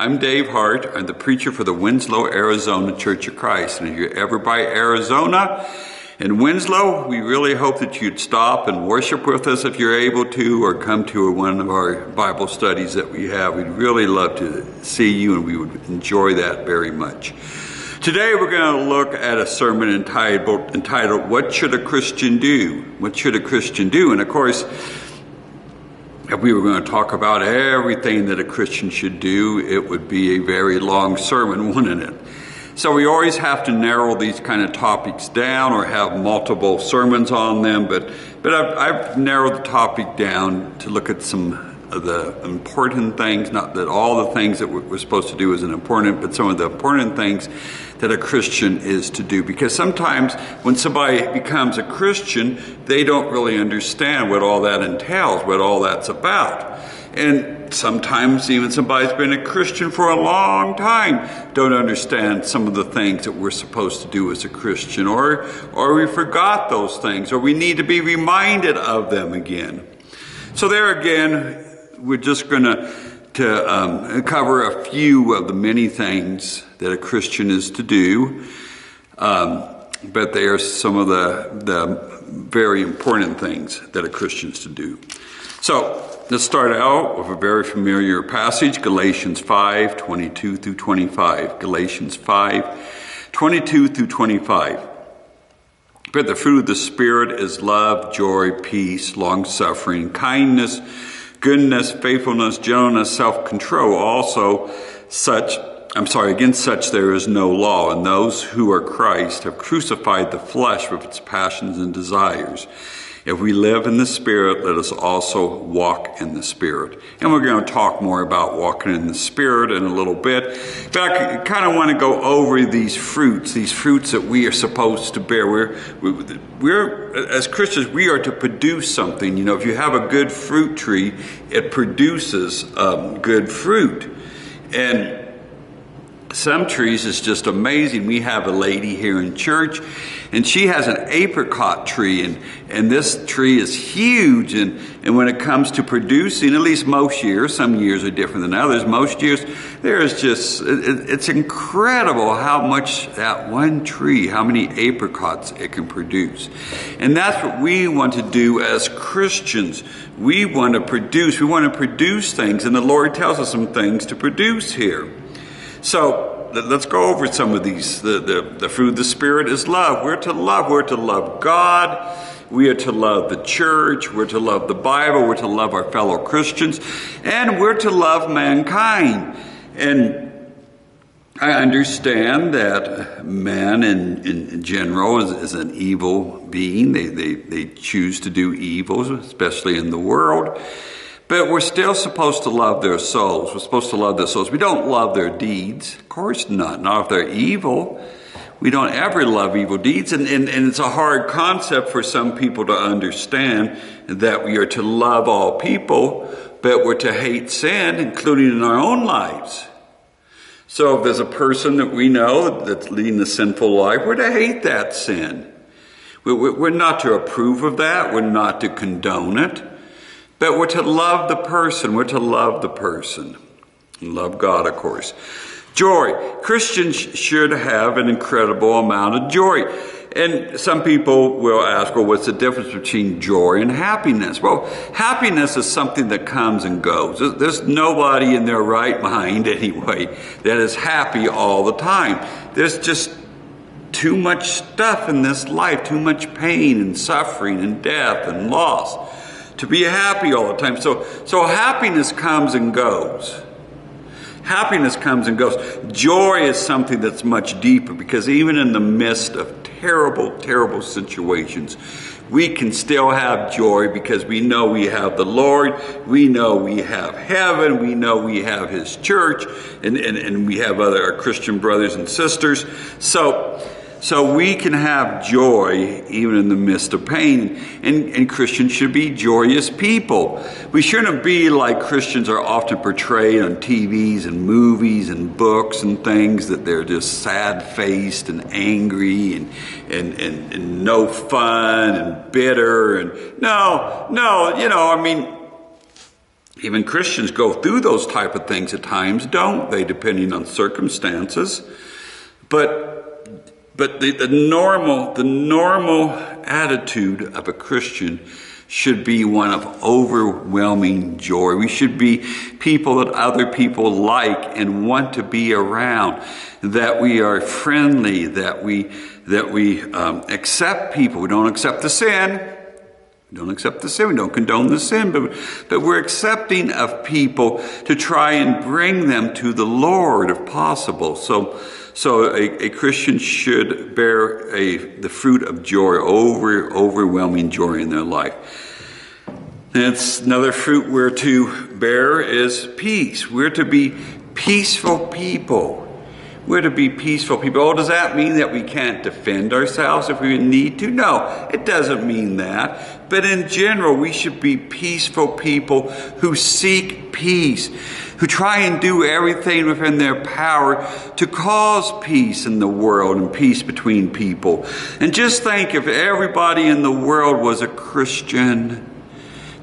I'm Dave Hart. I'm the preacher for the Winslow, Arizona Church of Christ. And if you're ever by Arizona in Winslow, we really hope that you'd stop and worship with us if you're able to, or come to one of our Bible studies that we have. We'd really love to see you, and we would enjoy that very much. Today, we're going to look at a sermon entitled, entitled What Should a Christian Do? What Should a Christian Do? And of course, if we were going to talk about everything that a Christian should do, it would be a very long sermon, wouldn't it? So we always have to narrow these kind of topics down or have multiple sermons on them, but, but I've, I've narrowed the topic down to look at some the important things, not that all the things that we're supposed to do isn't important, but some of the important things that a Christian is to do. Because sometimes when somebody becomes a Christian, they don't really understand what all that entails, what all that's about. And sometimes even somebody's been a Christian for a long time don't understand some of the things that we're supposed to do as a Christian, or, or we forgot those things, or we need to be reminded of them again. So there again, we're just going to to um, cover a few of the many things that a Christian is to do, um, but they are some of the, the very important things that a Christian is to do. So let's start out with a very familiar passage Galatians 5 22 through 25. Galatians 5 22 through 25. But the fruit of the Spirit is love, joy, peace, long suffering, kindness goodness, faithfulness, gentleness, self control. Also, such, I'm sorry, against such there is no law, and those who are Christ have crucified the flesh with its passions and desires. If we live in the Spirit, let us also walk in the Spirit. And we're going to talk more about walking in the Spirit in a little bit. But I kind of want to go over these fruits, these fruits that we are supposed to bear. We're, we're, as Christians, we are to produce something. You know, if you have a good fruit tree, it produces um, good fruit. And some trees is just amazing. We have a lady here in church, and she has an apricot tree, and, and this tree is huge. And, and when it comes to producing, at least most years, some years are different than others, most years, there is just, it, it's incredible how much that one tree, how many apricots it can produce. And that's what we want to do as Christians. We want to produce, we want to produce things, and the Lord tells us some things to produce here. So let's go over some of these. The, the, the fruit of the Spirit is love. We're to love. We're to love God. We are to love the church. We're to love the Bible. We're to love our fellow Christians. And we're to love mankind. And I understand that man in, in general is, is an evil being. They, they, they choose to do evil, especially in the world. But we're still supposed to love their souls. We're supposed to love their souls. We don't love their deeds. Of course not. Not if they're evil. We don't ever love evil deeds. And, and, and it's a hard concept for some people to understand that we are to love all people, but we're to hate sin, including in our own lives. So if there's a person that we know that's leading a sinful life, we're to hate that sin. We're not to approve of that. We're not to condone it. But we're to love the person. We're to love the person. And love God, of course. Joy. Christians should have an incredible amount of joy. And some people will ask, well, what's the difference between joy and happiness? Well, happiness is something that comes and goes. There's nobody in their right mind, anyway, that is happy all the time. There's just too much stuff in this life, too much pain and suffering and death and loss to be happy all the time. So, so happiness comes and goes. Happiness comes and goes. Joy is something that's much deeper because even in the midst of terrible, terrible situations, we can still have joy because we know we have the Lord, we know we have heaven, we know we have His church, and, and, and we have other uh, Christian brothers and sisters. So, so we can have joy even in the midst of pain. And, and, Christians should be joyous people. We shouldn't be like Christians are often portrayed on TVs and movies and books and things that they're just sad faced and angry and, and, and, and no fun and bitter. And no, no, you know, I mean, Even Christians go through those type of things at times, don't they, depending on circumstances. But but the, the normal the normal attitude of a Christian should be one of overwhelming joy. We should be people that other people like and want to be around. That we are friendly. That we that we um, accept people. We don't accept the sin. We don't accept the sin. We don't condone the sin, but, but we're accepting of people to try and bring them to the Lord if possible. So, so a, a Christian should bear a, the fruit of joy, over, overwhelming joy in their life. And another fruit we're to bear is peace. We're to be peaceful people. We're to be peaceful people. Oh, does that mean that we can't defend ourselves if we need to? No, it doesn't mean that. But in general, we should be peaceful people who seek peace, who try and do everything within their power to cause peace in the world and peace between people. And just think if everybody in the world was a Christian.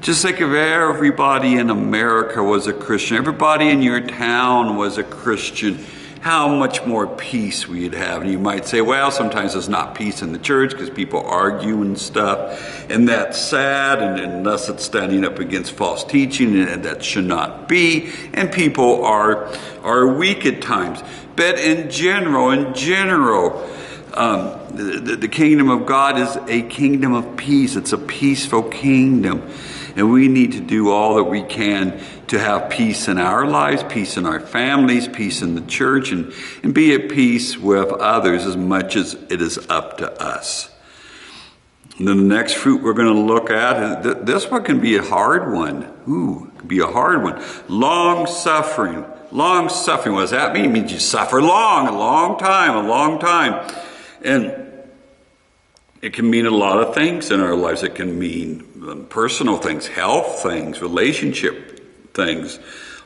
Just think if everybody in America was a Christian, everybody in your town was a Christian how much more peace we'd have. And you might say, well, sometimes there's not peace in the church because people argue and stuff, and that's sad, and unless it's standing up against false teaching, and that should not be, and people are, are weak at times. But in general, in general, um, the, the kingdom of God is a kingdom of peace. It's a peaceful kingdom. And we need to do all that we can to have peace in our lives, peace in our families, peace in the church, and, and be at peace with others as much as it is up to us. And then the next fruit we're going to look at, this one can be a hard one. Ooh, can be a hard one. Long suffering. Long suffering. What does that mean? It means you suffer long, a long time, a long time. And it can mean a lot of things in our lives. It can mean Um, personal things, health things, relationship things,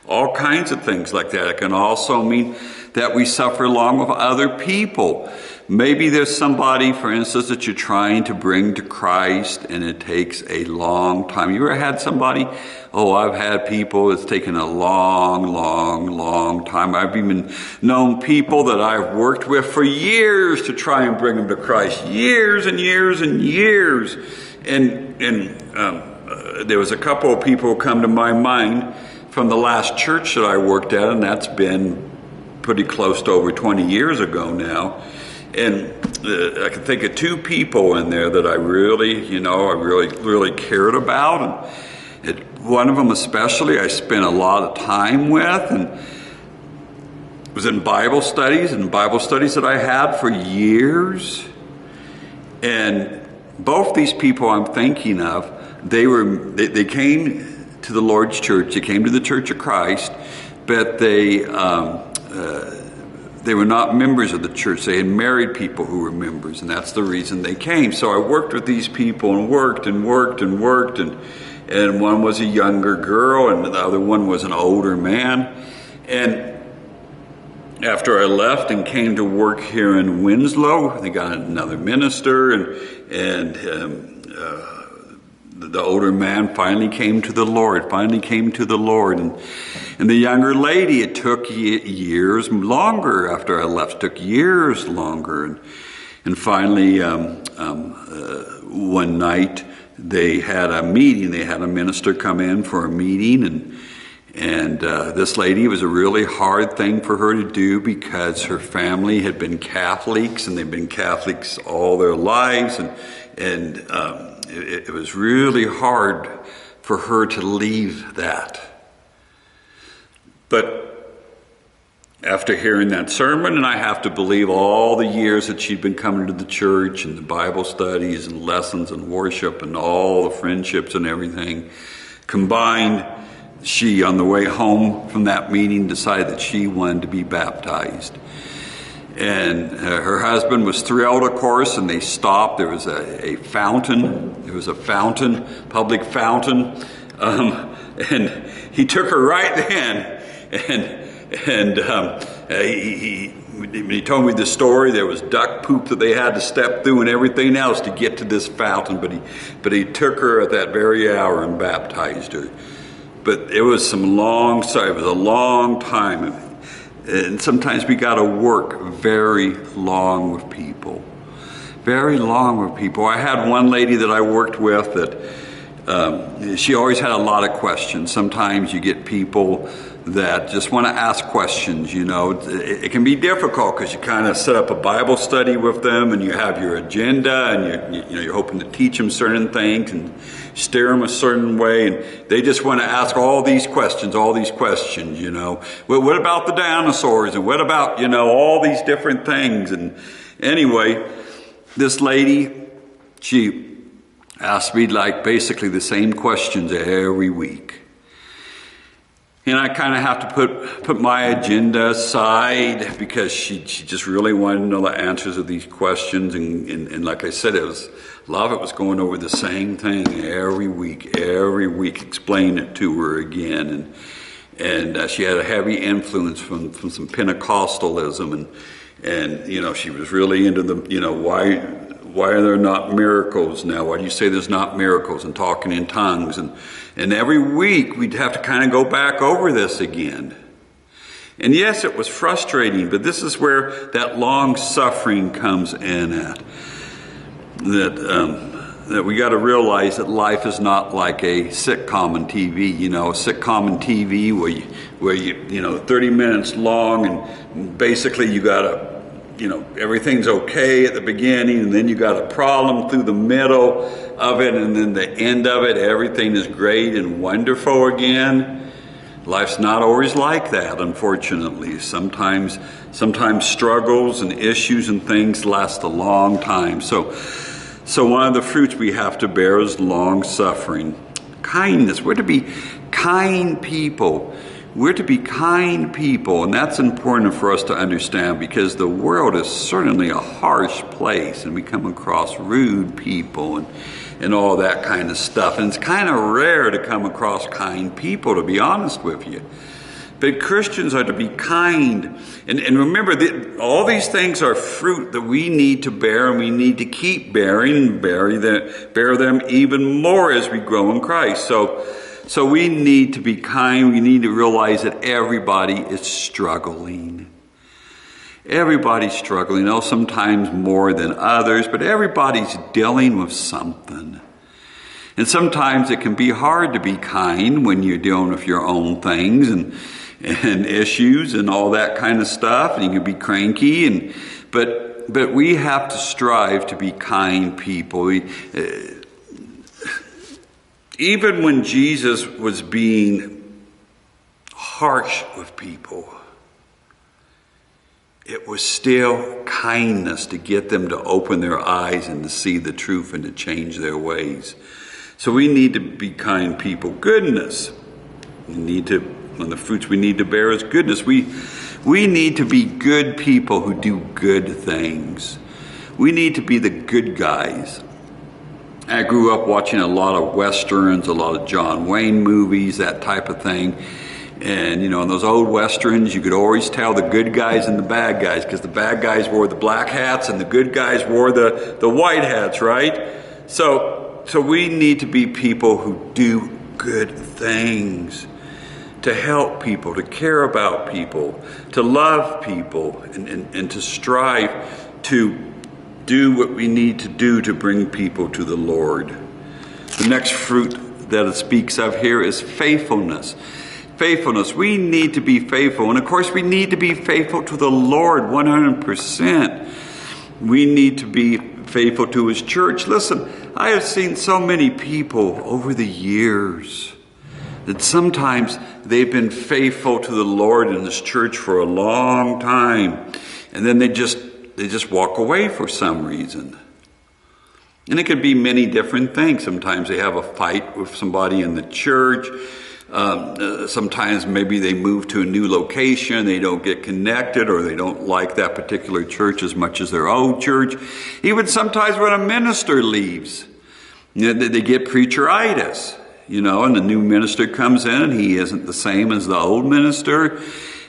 all kinds of things like that. It can also mean that we suffer along with other people. Maybe there's somebody, for instance, that you're trying to bring to Christ and it takes a long time. You ever had somebody? Oh, I've had people, it's taken a long, long, long time. I've even known people that I've worked with for years to try and bring them to Christ. Years and years and years. And, and, um, uh, there was a couple of people come to my mind from the last church that I worked at, and that's been pretty close to over 20 years ago now. And uh, I can think of two people in there that I really, you know, I really, really cared about. And it, one of them, especially, I spent a lot of time with, and was in Bible studies and Bible studies that I had for years. And both these people I'm thinking of, they were they, they came to the Lord's church. They came to the Church of Christ, but they um, uh, they were not members of the church. They had married people who were members, and that's the reason they came. So I worked with these people and worked and worked and worked, and and one was a younger girl, and the other one was an older man, and. After I left and came to work here in Winslow, they got another minister, and and um, uh, the older man finally came to the Lord, finally came to the Lord. And, and the younger lady, it took years longer after I left, took years longer. And, and finally, um, um, uh, one night, they had a meeting. They had a minister come in for a meeting, and and uh, this lady it was a really hard thing for her to do because her family had been Catholics, and they've been Catholics all their lives, and and um, it, it was really hard for her to leave that. But after hearing that sermon, and I have to believe all the years that she'd been coming to the church and the Bible studies and lessons and worship and all the friendships and everything combined, she, on the way home from that meeting, decided that she wanted to be baptized. And uh, her husband was thrilled, of course, and they stopped. There was a, a fountain. There was a fountain, public fountain. Um, and he took her right then. And, and um, uh, he, he, he told me the story, there was duck poop that they had to step through and everything else to get to this fountain. But he, but he took her at that very hour and baptized her. but it was some long, sorry, it was a long time. And sometimes we got to work very long with people. Very long with people. I had one lady that I worked with that um, she always had a lot of questions. Sometimes you get people that just want to ask questions. You know, it, it can be difficult because you kind of set up a Bible study with them, and you have your agenda, and you're, you know you're hoping to teach them certain things and steer them a certain way, and they just want to ask all these questions, all these questions. You know, well, what about the dinosaurs, and what about you know all these different things? And anyway, this lady, she asked me like basically the same questions every week. And I kind of have to put, put my agenda aside because she, she just really wanted to know the answers of these questions. And, and, and like I said, it was, it was going over the same thing every week, every week, explaining it to her again. And, and uh, she had a heavy influence from, from some Pentecostalism. And, and, you know, she was really into the, you know, why, why are there not miracles now? Why do you say there's not miracles and talking in tongues? And, and every week we'd have to kind of go back over this again. And yes, it was frustrating, but this is where that long suffering comes in at. That, um, that we got to realize that life is not like a sitcom on TV. You know, a sitcom on TV where you, where you, you know, 30 minutes long and basically you got to you know, everything's okay at the beginning, and then you got a problem through the middle of it, and then the end of it, everything is great and wonderful again. Life's not always like that, unfortunately. Sometimes, sometimes struggles and issues and things last a long time. So, so one of the fruits we have to bear is long suffering, kindness. We're to be kind people. We're to be kind people, and that's important for us to understand because the world is certainly a harsh place, and we come across rude people and, and all that kind of stuff. And it's kind of rare to come across kind people, to be honest with you. But Christians are to be kind. And, and remember, that all these things are fruit that we need to bear, and we need to keep bearing bear them, bear them even more as we grow in Christ. So, so we need to be kind. We need to realize that everybody is struggling. Everybody's struggling. Oh, sometimes more than others, but everybody's dealing with something. And sometimes it can be hard to be kind when you're dealing with your own things and, and issues and all that kind of stuff. And you can be cranky and, but, but we have to strive to be kind people. We, uh, even when Jesus was being harsh with people, it was still kindness to get them to open their eyes and to see the truth and to change their ways. So we need to be kind people. Goodness. We need to, one of the fruits we need to bear is goodness. We, we need to be good people who do good things. We need to be the good guys. I grew up watching a lot of westerns, a lot of John Wayne movies, that type of thing. And you know, in those old westerns, you could always tell the good guys and the bad guys because the bad guys wore the black hats and the good guys wore the, the white hats, right? So, so we need to be people who do good things, to help people, to care about people, to love people, and, and, and to strive to do what we need to do to bring people to the Lord. The next fruit that it speaks of here is faithfulness. Faithfulness. We need to be faithful. And of course, we need to be faithful to the Lord 100%. We need to be faithful to His church. Listen, I have seen so many people over the years that sometimes they've been faithful to the Lord in His church for a long time. And then they just they just walk away for some reason. And it could be many different things. Sometimes they have a fight with somebody in the church. Um, uh, sometimes maybe they move to a new location, they don't get connected, or they don't like that particular church as much as their old church. Even sometimes when a minister leaves, you know, they get preacheritis, you know, and the new minister comes in and he isn't the same as the old minister.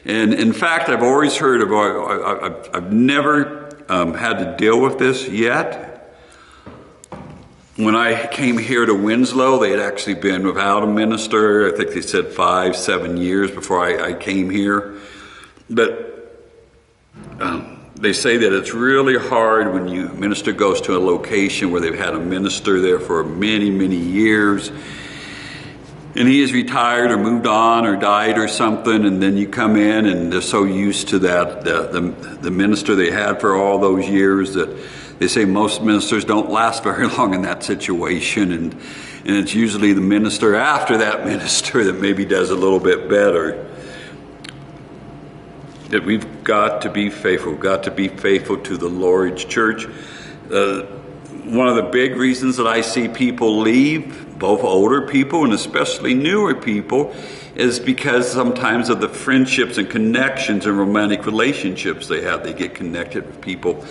And in fact, I've always heard of, I've, I've never um, had to deal with this yet. when I came here to Winslow, they had actually been without a minister. I think they said five, seven years before I, I came here. But um, they say that it's really hard when you minister goes to a location where they've had a minister there for many, many years, and he has retired or moved on or died or something, and then you come in and they're so used to that the, the, the minister they had for all those years that they say most ministers don't last very long in that situation, and, and it's usually the minister after that minister that maybe does a little bit better. That we've got to be faithful, we've got to be faithful to the Lord's church. Uh, one of the big reasons that I see people leave, both older people and especially newer people, is because sometimes of the friendships and connections and romantic relationships they have. They get connected with people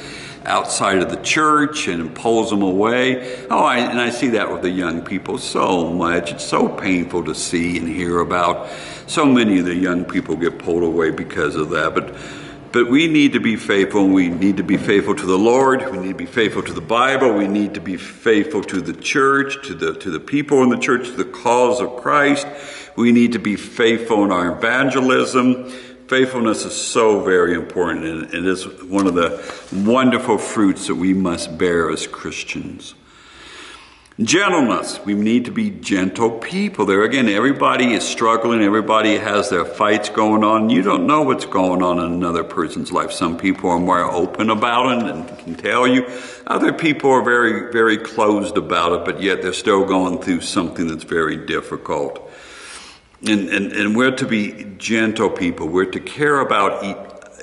outside of the church and pulls them away. Oh, I, and I see that with the young people so much. It's so painful to see and hear about. So many of the young people get pulled away because of that. But but we need to be faithful. and We need to be faithful to the Lord. We need to be faithful to the Bible. We need to be faithful to the church, to the to the people in the church, to the cause of Christ. We need to be faithful in our evangelism. Faithfulness is so very important, and it is one of the wonderful fruits that we must bear as Christians. Gentleness. We need to be gentle people. There again, everybody is struggling. Everybody has their fights going on. You don't know what's going on in another person's life. Some people are more open about it and can tell you. Other people are very, very closed about it, but yet they're still going through something that's very difficult. And, and, and we're to be gentle people. We're to care about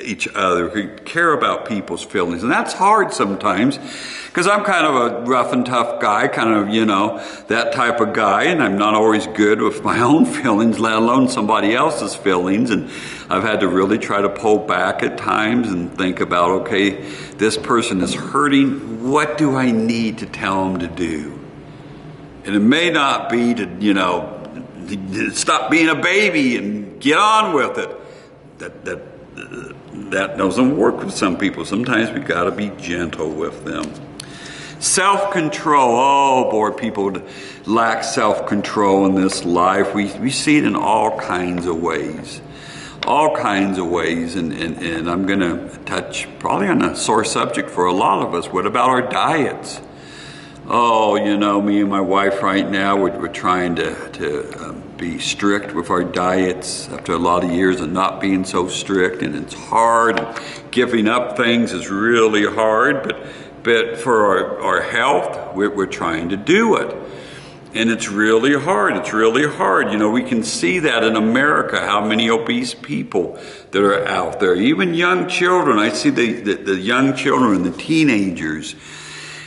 each other, we care about people's feelings. And that's hard sometimes because I'm kind of a rough and tough guy, kind of, you know, that type of guy. And I'm not always good with my own feelings, let alone somebody else's feelings. And I've had to really try to pull back at times and think about, okay, this person is hurting. What do I need to tell them to do? And it may not be to, you know, stop being a baby and get on with it. That, that, that doesn't work with some people. Sometimes we got to be gentle with them. Self control. Oh boy, people lack self control in this life. We, we see it in all kinds of ways. All kinds of ways. And, and, and I'm going to touch probably on a sore subject for a lot of us. What about our diets? oh, you know, me and my wife right now, we're, we're trying to, to um, be strict with our diets after a lot of years of not being so strict, and it's hard. And giving up things is really hard, but, but for our, our health, we're, we're trying to do it. And it's really hard. It's really hard. You know, we can see that in America, how many obese people that are out there, even young children. I see the, the, the young children and the teenagers.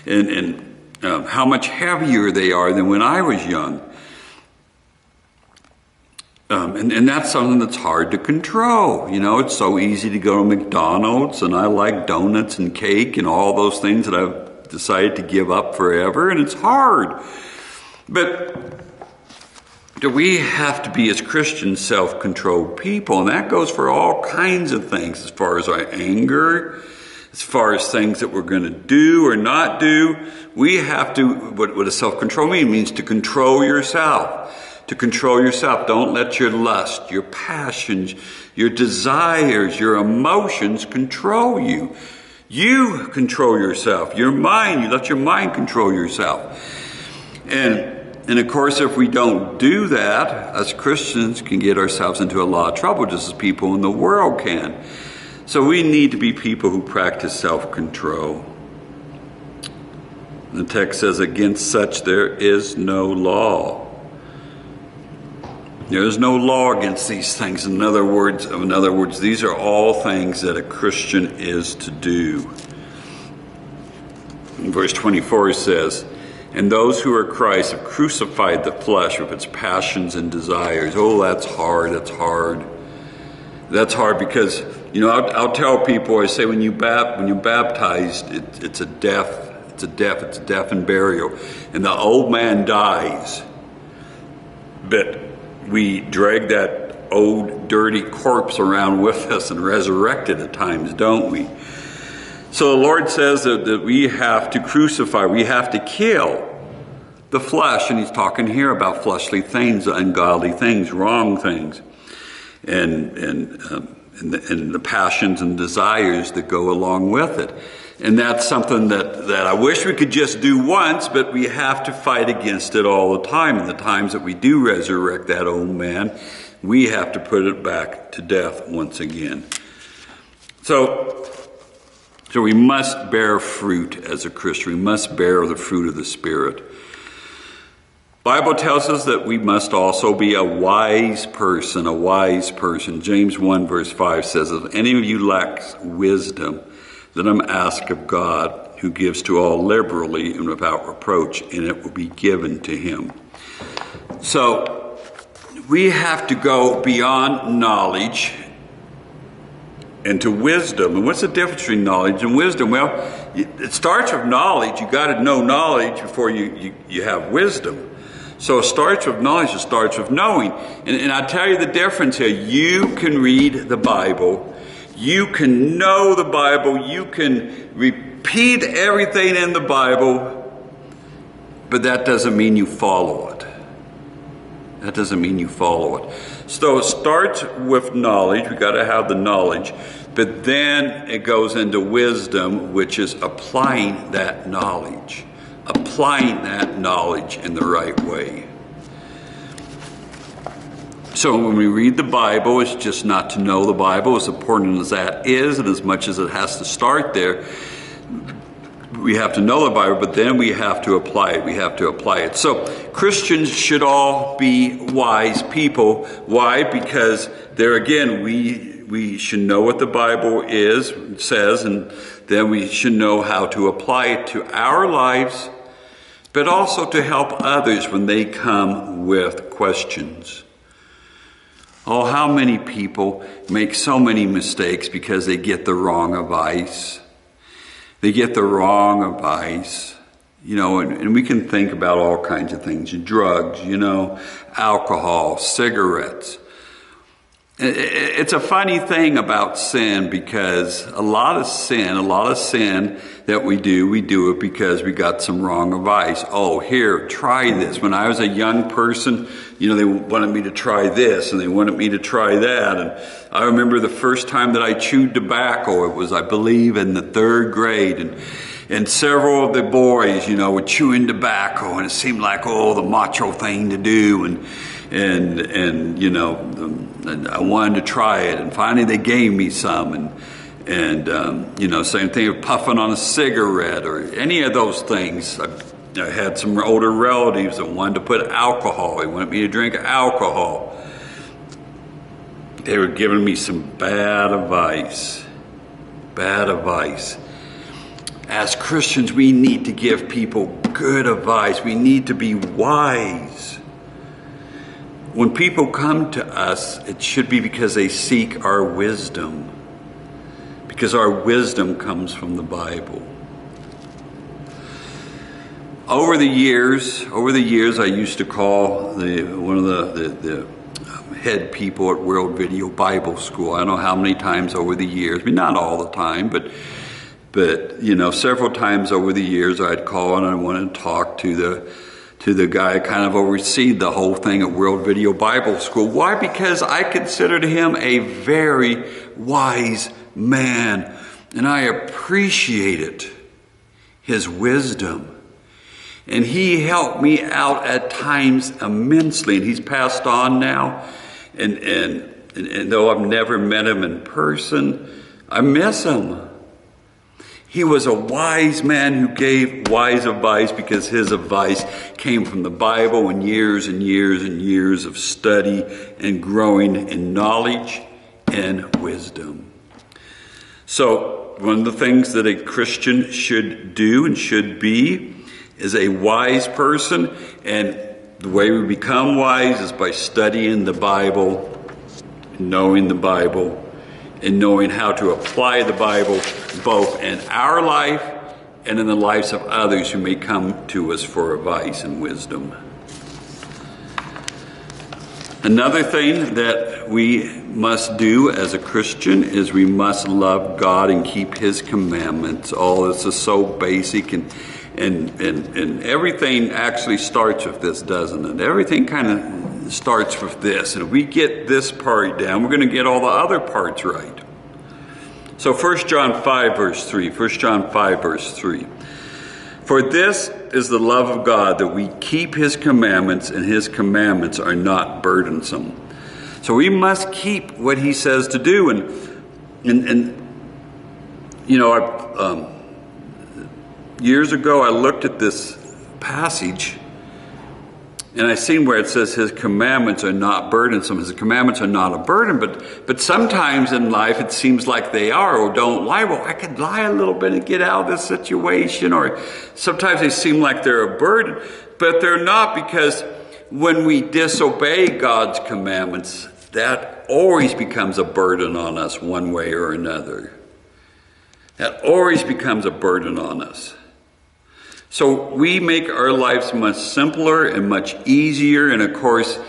And, and uh, how much heavier they are than when I was young. Um, and, and that's something that's hard to control. You know, it's so easy to go to McDonald's, and I like donuts and cake and all those things that I've decided to give up forever, and it's hard. But do we have to be, as Christians, self controlled people? And that goes for all kinds of things, as far as our anger, as far as things that we're going to do or not do. We have to, what, what does self control mean? It means to control yourself. To control yourself. Don't let your lust, your passions, your desires, your emotions control you. You control yourself. Your mind, you let your mind control yourself. And and of course, if we don't do that, as Christians can get ourselves into a lot of trouble, just as people in the world can. So we need to be people who practice self control. The text says, Against such there is no law. There is no law against these things. In other words, in other words, these are all things that a Christian is to do. In verse 24 says, And those who are Christ have crucified the flesh with its passions and desires. Oh, that's hard. That's hard. That's hard because, you know, I'll, I'll tell people, I say when you bap, when you're baptized, it, it's a death it's a death, it's a death and burial. And the old man dies. But we drag that old dirty corpse around with us and resurrect it at times, don't we? So the Lord says that, that we have to crucify, we have to kill. the flesh, and he's talking here about fleshly things, ungodly things, wrong things, and and um, and, the, and the passions and desires that go along with it. And that's something that, that I wish we could just do once, but we have to fight against it all the time. And the times that we do resurrect that old man, we have to put it back to death once again. So, so we must bear fruit as a Christian. We must bear the fruit of the Spirit. Bible tells us that we must also be a wise person, a wise person. James 1 verse 5 says, if any of you lacks wisdom, let him ask of God, who gives to all liberally and without reproach, and it will be given to him. So, we have to go beyond knowledge into wisdom. And what's the difference between knowledge and wisdom? Well, it starts with knowledge. You got to know knowledge before you, you, you have wisdom. So it starts with knowledge, it starts with knowing. And, and I tell you the difference here. You can read the Bible, you can know the Bible, you can repeat everything in the Bible, but that doesn't mean you follow it. That doesn't mean you follow it. So it starts with knowledge. We got to have the knowledge. But then it goes into wisdom, which is applying that knowledge applying that knowledge in the right way. So when we read the Bible, it's just not to know the Bible, as important as that is, and as much as it has to start there, we have to know the Bible, but then we have to apply it. We have to apply it. So Christians should all be wise people. Why? Because there again, we we should know what the Bible is says, and then we should know how to apply it to our lives but also to help others when they come with questions. Oh, how many people make so many mistakes because they get the wrong advice. They get the wrong advice. You know, and, and we can think about all kinds of things drugs, you know, alcohol, cigarettes. It's a funny thing about sin because a lot of sin, a lot of sin that we do, we do it because we got some wrong advice. Oh, here, try this. When I was a young person, you know, they wanted me to try this and they wanted me to try that. And I remember the first time that I chewed tobacco, it was, I believe, in the third grade. And and several of the boys, you know, were chewing tobacco, and it seemed like oh, the macho thing to do, and and and you know, and I wanted to try it, and finally they gave me some, and and um, you know, same thing of puffing on a cigarette or any of those things. I, I had some older relatives that wanted to put alcohol. They wanted me to drink alcohol. They were giving me some bad advice. Bad advice. As Christians, we need to give people good advice. We need to be wise. When people come to us, it should be because they seek our wisdom, because our wisdom comes from the Bible. Over the years, over the years, I used to call the one of the, the, the um, head people at World Video Bible School. I don't know how many times over the years, I mean, not all the time, but but you know, several times over the years, I'd call and I wanted to talk to the to the guy kind of overseed the whole thing at World Video Bible School. Why? Because I considered him a very wise man, and I appreciated his wisdom. And he helped me out at times immensely, and he's passed on now. And, and, and, and though I've never met him in person, I miss him. He was a wise man who gave wise advice because his advice came from the Bible and years and years and years of study and growing in knowledge and wisdom. So, one of the things that a Christian should do and should be is a wise person, and the way we become wise is by studying the Bible, knowing the Bible, in knowing how to apply the Bible both in our life and in the lives of others who may come to us for advice and wisdom. Another thing that we must do as a Christian is we must love God and keep His commandments. All this is so basic and and, and, and everything actually starts with this, doesn't it? Everything kind of starts with this. And if we get this part down, we're going to get all the other parts right. So 1 John 5, verse 3. 1 John 5, verse 3. For this is the love of God that we keep his commandments, and his commandments are not burdensome. So we must keep what he says to do. And, and, and you know, I, um, years ago I looked at this passage and I've seen where it says his commandments are not burdensome. His commandments are not a burden, but but sometimes in life it seems like they are or don't lie. Well, I could lie a little bit and get out of this situation, or sometimes they seem like they're a burden, but they're not because when we disobey God's commandments, that always becomes a burden on us one way or another. That always becomes a burden on us. So we make our lives much simpler and much easier, and of course,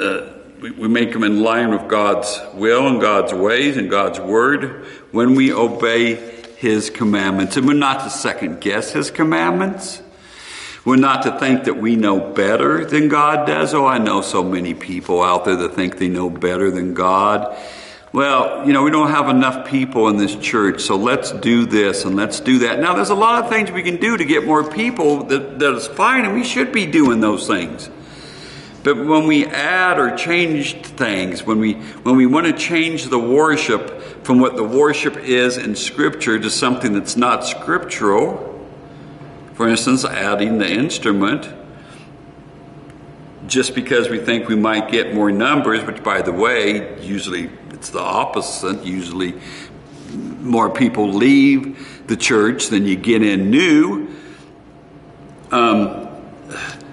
uh, we, we make them in line with God's will and God's ways and God's word when we obey His commandments. And we're not to second guess His commandments. We're not to think that we know better than God does. Oh, I know so many people out there that think they know better than God well, you know, we don't have enough people in this church, so let's do this and let's do that. Now, there's a lot of things we can do to get more people that, that is fine, and we should be doing those things. But when we add or change things, when we, when we want to change the worship from what the worship is in Scripture to something that's not scriptural, for instance, adding the instrument, just because we think we might get more numbers, which, by the way, usually it's the opposite. Usually, more people leave the church than you get in new. Um,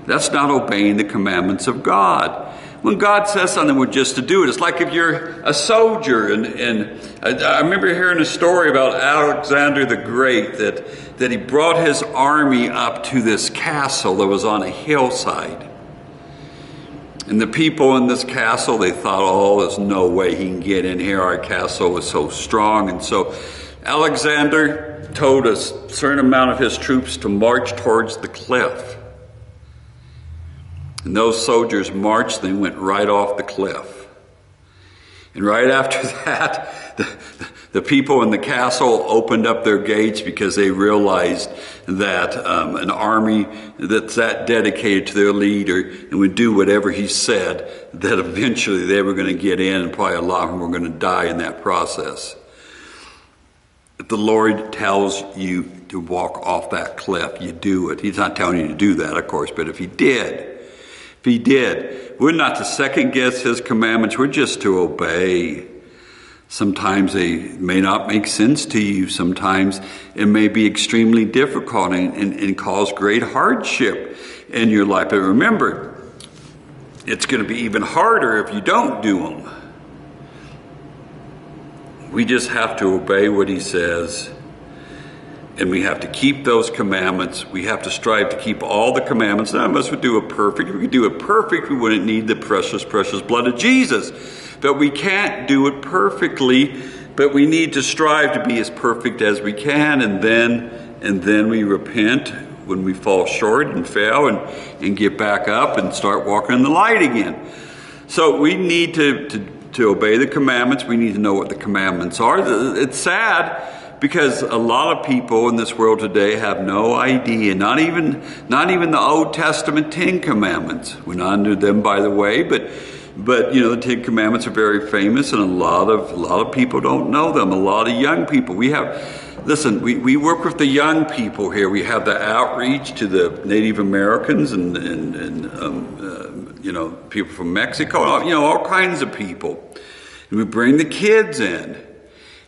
that's not obeying the commandments of God. When God says something, we're just to do it. It's like if you're a soldier, and, and I, I remember hearing a story about Alexander the Great that, that he brought his army up to this castle that was on a hillside. And the people in this castle, they thought, oh, there's no way he can get in here. Our castle is so strong. And so Alexander told a certain amount of his troops to march towards the cliff. And those soldiers marched, they went right off the cliff. And right after that, the, the people in the castle opened up their gates because they realized that um, an army that's that dedicated to their leader and would do whatever he said, that eventually they were going to get in and probably a lot of them were going to die in that process. If the Lord tells you to walk off that cliff, you do it. He's not telling you to do that, of course, but if he did, if he did, we're not to second guess his commandments, we're just to obey. Sometimes they may not make sense to you. Sometimes it may be extremely difficult and, and, and cause great hardship in your life. But remember, it's going to be even harder if you don't do them. We just have to obey what he says. And we have to keep those commandments. We have to strive to keep all the commandments. None of us would do it perfect. If we could do it perfect, we wouldn't need the precious, precious blood of Jesus. But we can't do it perfectly, but we need to strive to be as perfect as we can, and then and then we repent when we fall short and fail and, and get back up and start walking in the light again. So we need to, to, to obey the commandments. We need to know what the commandments are. It's sad because a lot of people in this world today have no idea, not even, not even the Old Testament Ten Commandments. We're not under them, by the way, but but you know, the Ten Commandments are very famous, and a lot of a lot of people don't know them. A lot of young people. We have, listen, we, we work with the young people here. We have the outreach to the Native Americans and and, and um, uh, you know people from Mexico. You know, all kinds of people. And we bring the kids in.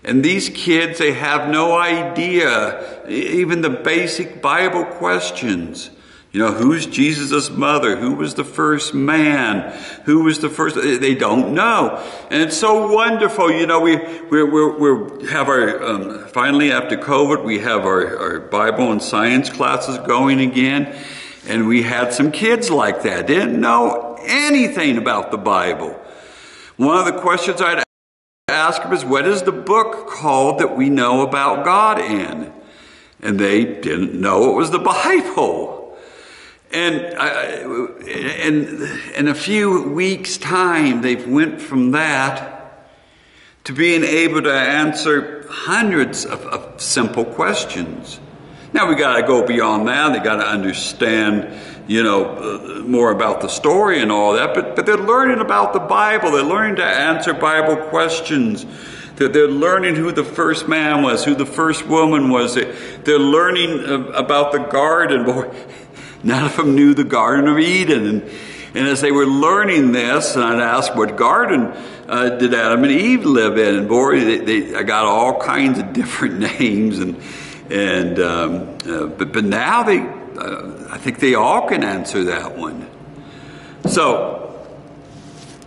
And these kids, they have no idea, even the basic Bible questions. You know, who's Jesus' mother? Who was the first man? Who was the first? They don't know. And it's so wonderful. You know, we, we, we, have our, um, finally after COVID, we have our, our Bible and science classes going again. And we had some kids like that, didn't know anything about the Bible. One of the questions I'd ask them is, what is the book called that we know about God in? and they didn't know it was the Bible. And in, in a few weeks' time, they've went from that to being able to answer hundreds of, of simple questions. Now we got to go beyond that. They got to understand, you know, uh, more about the story and all that. But but they're learning about the Bible. They're learning to answer Bible questions. They're, they're learning who the first man was, who the first woman was. They, they're learning uh, about the garden. Boy, none of them knew the Garden of Eden. And, and as they were learning this, and I'd ask, what garden uh, did Adam and Eve live in? And boy, they, they, I got all kinds of different names. And and um, uh, but but now they, uh, I think they all can answer that one. So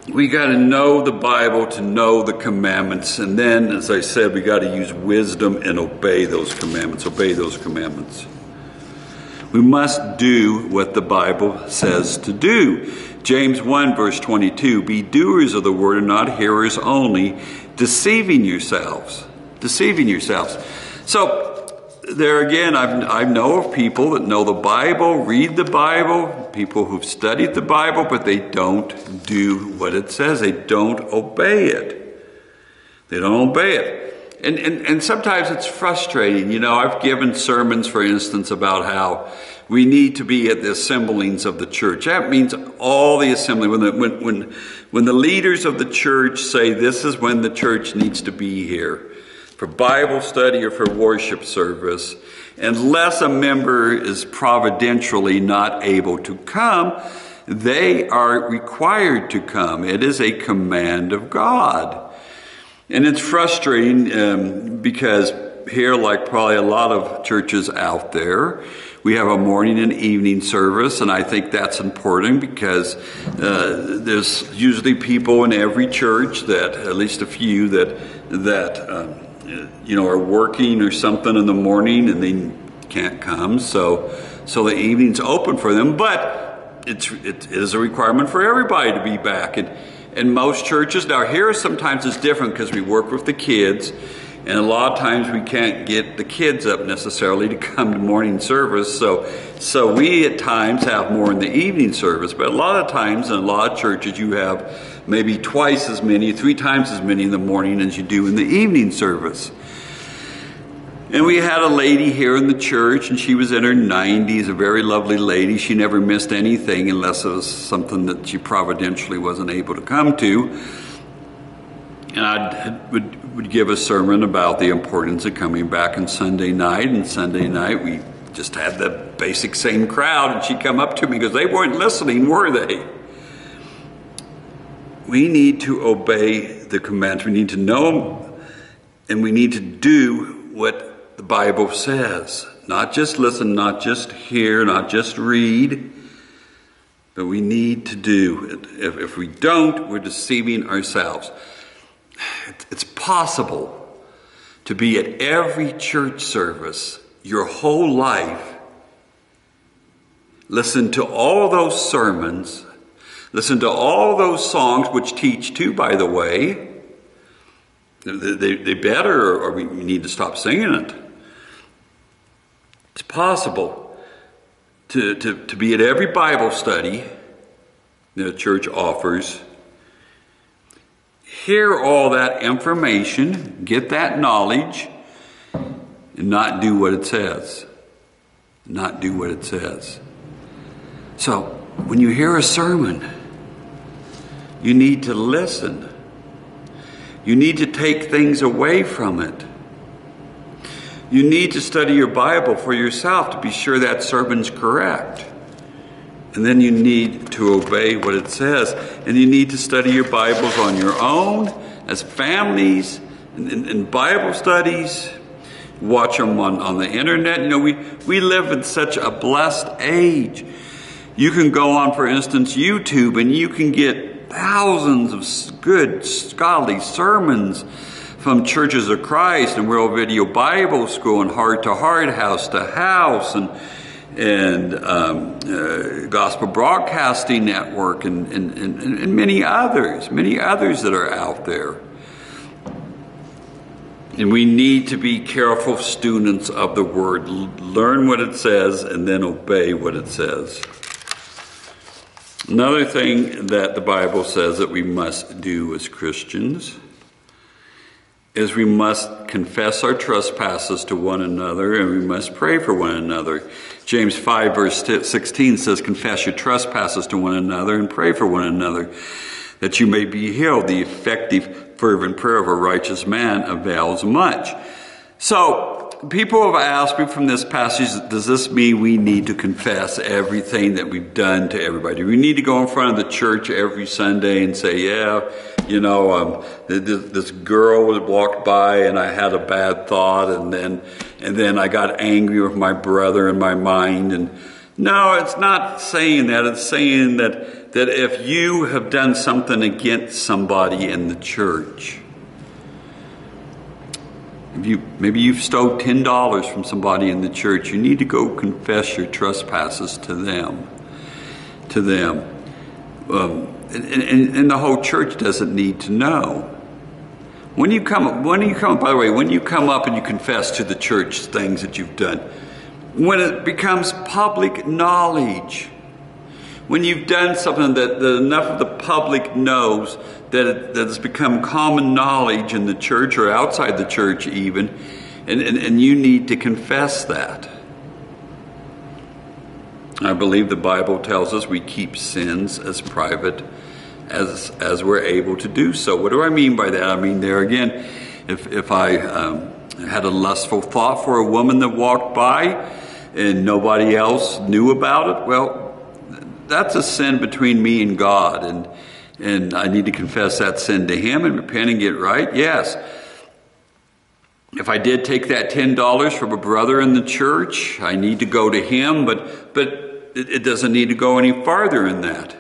we got to know the Bible to know the commandments, and then, as I said, we got to use wisdom and obey those commandments. Obey those commandments. We must do what the Bible says to do. James 1, verse 22 Be doers of the word and not hearers only, deceiving yourselves. Deceiving yourselves. So, there again, I've, I know of people that know the Bible, read the Bible, people who've studied the Bible, but they don't do what it says. They don't obey it. They don't obey it. And, and, and sometimes it's frustrating. You know, I've given sermons, for instance, about how we need to be at the assemblings of the church. That means all the assembly. When the, when, when, when the leaders of the church say this is when the church needs to be here for Bible study or for worship service, unless a member is providentially not able to come, they are required to come. It is a command of God. And it's frustrating um, because here, like probably a lot of churches out there, we have a morning and evening service, and I think that's important because uh, there's usually people in every church that, at least a few, that that um, you know, are working or something in the morning and they can't come. So, so the evening's open for them, but it's, it is a requirement for everybody to be back. And, and most churches, now here sometimes it's different because we work with the kids and a lot of times we can't get the kids up necessarily to come to morning service. So, so we at times have more in the evening service. But a lot of times in a lot of churches, you have maybe twice as many, three times as many in the morning as you do in the evening service. And we had a lady here in the church, and she was in her 90s, a very lovely lady. She never missed anything unless it was something that she providentially wasn't able to come to. And I would, would give a sermon about the importance of coming back on Sunday night. And Sunday night, we just had the basic same crowd, and she'd come up to me because they weren't listening, were they? We need to obey the commands. We need to know and we need to do what the Bible says. Not just listen, not just hear, not just read, but we need to do it. If, if we don't, we're deceiving ourselves. It's possible to be at every church service your whole life, listen to all those sermons, listen to all those songs, which teach too, by the way. They, they better, or we need to stop singing it. Possible to, to, to be at every Bible study the church offers, hear all that information, get that knowledge, and not do what it says. Not do what it says. So, when you hear a sermon, you need to listen. You need to take things away from it. You need to study your Bible for yourself to be sure that sermon's correct. And then you need to obey what it says. And you need to study your Bibles on your own, as families, in, Bible studies. Watch them on, on the internet. You know, we, we live in such a blessed age. You can go on, for instance, YouTube, and you can get thousands of good scholarly sermons from Churches of Christ and World Video Bible School and Heart to Heart, House to House, and and um, uh, Gospel Broadcasting Network, and, and, and, and many others, many others that are out there. And we need to be careful students of the word. Learn what it says and then obey what it says. Another thing that the Bible says that we must do as Christians is we must confess our trespasses to one another and we must pray for one another. James 5, verse 16 says, Confess your trespasses to one another and pray for one another, that you may be healed. The effective, fervent prayer of a righteous man avails much. So, people have asked me from this passage, does this mean we need to confess everything that we've done to everybody? We need to go in front of the church every Sunday and say, yeah, you know, um, this girl was walked by and I had a bad thought and then, and then I got angry with my brother in my mind. And no, it's not saying that. It's saying that, that if you have done something against somebody in the church, if you, maybe you've stole $10 from somebody in the church, you need to go confess your trespasses to them. To them. Um, and, and, and, the whole church doesn't need to know. When you come, when you come, by the way, when you come up and you confess to the church things that you've done, when it becomes public knowledge, when you've done something that, that enough of the public knows that, it, that has become common knowledge in the church or outside the church, even, and, and, and you need to confess that. I believe the Bible tells us we keep sins as private as, as we're able to do so. What do I mean by that? I mean, there again, if, if I um, had a lustful thought for a woman that walked by and nobody else knew about it, well, that's a sin between me and God. And, and I need to confess that sin to Him and repent and get right? Yes. If I did take that $10 from a brother in the church, I need to go to him, but, but it doesn't need to go any farther in that.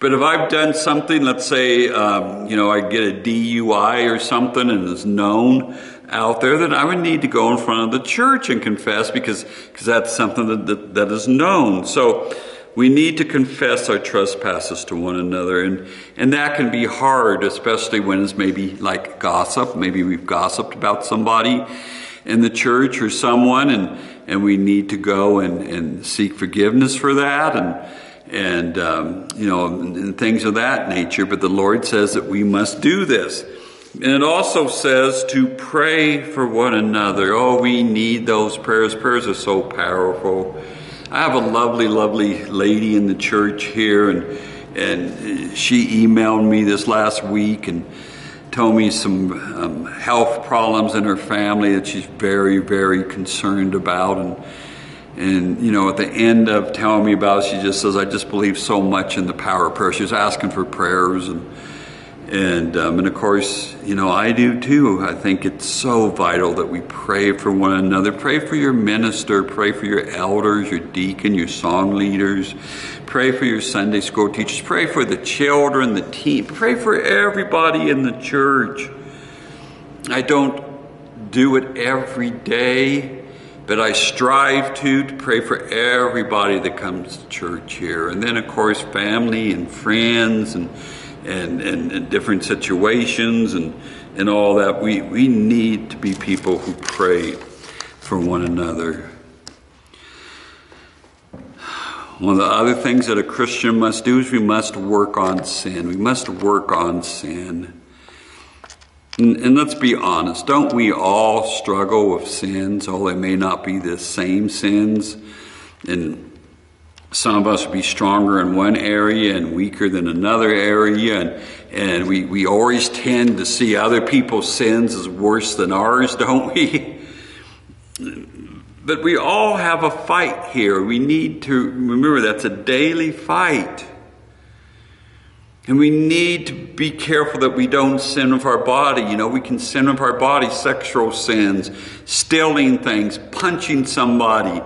But if I've done something, let's say, um, you know, I get a DUI or something and it's known out there, then I would need to go in front of the church and confess because, because that's something that, that, that is known. So, we need to confess our trespasses to one another, and, and that can be hard, especially when it's maybe like gossip. Maybe we've gossiped about somebody in the church or someone, and, and we need to go and, and seek forgiveness for that, and, and um, you know, and, things of that nature. But the Lord says that we must do this. And it also says to pray for one another. Oh, we need those prayers. Prayers are so powerful. I have a lovely, lovely lady in the church here, and and she emailed me this last week and told me some um, health problems in her family that she's very, very concerned about. And and you know, at the end of telling me about it, she just says, "I just believe so much in the power of prayer." She was asking for prayers and and, um, and of course, you know, I do too. I think it's so vital that we pray for one another. Pray for your minister, pray for your elders, your deacon, your song leaders. Pray for your Sunday school teachers. Pray for the children, the team. Pray for everybody in the church. I don't do it every day, but I strive to, to pray for everybody that comes to church here. And then, of course, family and friends and and, and, and different situations and, and all that. We, we need to be people who pray for one another. One of the other things that a Christian must do is we must work on sin. We must work on sin. And, and, let's be honest, don't we all struggle with sins? Although they may not be the same sins. And some of us be stronger in one area and weaker than another area and and we, we always tend to see other people's sins as worse than ours don't we but we all have a fight here we need to remember that's a daily fight and we need to be careful that we don't sin with our body you know we can sin with our body sexual sins stealing things punching somebody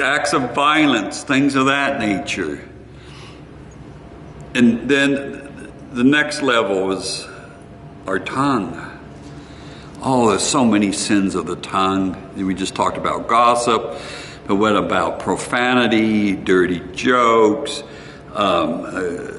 acts of violence, things of that nature. And then the next level is our tongue. Oh, there's so many sins of the tongue. We just talked about gossip, but what about profanity, dirty jokes, um, uh,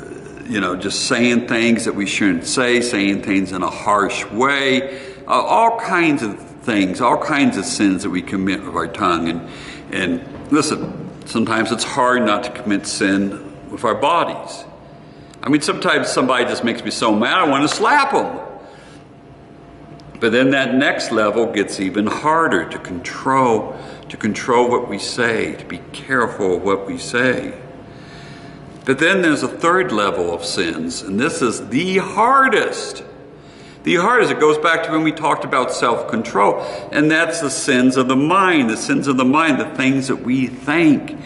you know, just saying things that we shouldn't say, saying things in a harsh way, uh, all kinds of things, all kinds of sins that we commit with our tongue. And, and listen, sometimes it's hard not to commit sin with our bodies. I mean, sometimes somebody just makes me so mad, I want to slap them. But then that next level gets even harder to control, to control what we say, to be careful what we say. But then there's a third level of sins, and this is the hardest. The hardest, it goes back to when we talked about self control, and that's the sins of the mind, the sins of the mind, the things that we think.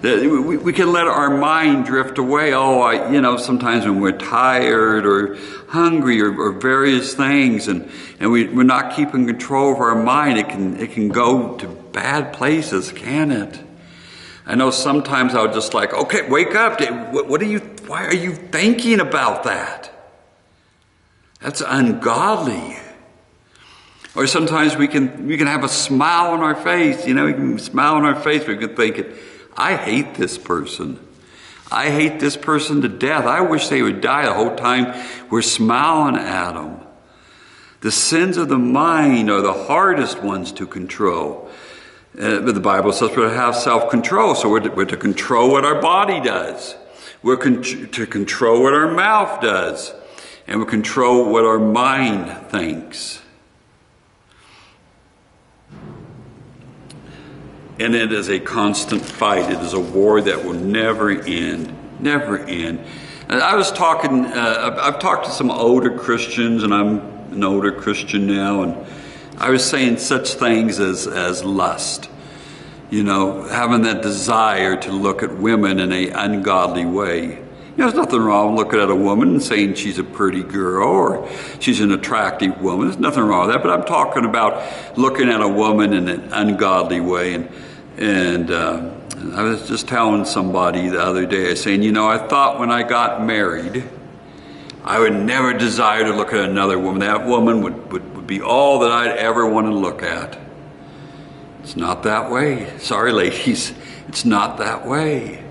That we, can let our mind drift away. Oh, I, you know, sometimes when we're tired or hungry or, or various things, and, and we, we're not keeping control of our mind, it can, it can go to bad places, can it? I know sometimes I'll just like, okay, wake up. What are you, why are you thinking about that? That's ungodly. Or sometimes we can, we can have a smile on our face, you know, we can smile on our face, we can think, I hate this person. I hate this person to death. I wish they would die the whole time we're smiling at them. The sins of the mind are the hardest ones to control. Uh, but the Bible says we're to have self control, so we're to, we're to, control what our body does. We're con- to control what our mouth does. And we control what our mind thinks. And it is a constant fight. It is a war that will never end. Never end. And I was talking, uh, I've talked to some older Christians, and I'm an older Christian now, and I was saying such things as, as lust. You know, having that desire to look at women in an ungodly way. You know, there's nothing wrong looking at a woman and saying she's a pretty girl or she's an attractive woman. There's nothing wrong with that. But I'm talking about looking at a woman in an ungodly way. And, and uh, I was just telling somebody the other day, I was saying, you know, I thought when I got married, I would never desire to look at another woman. That woman would, would be all that I'd ever want to look at. It's not that way. Sorry, ladies, it's not that way.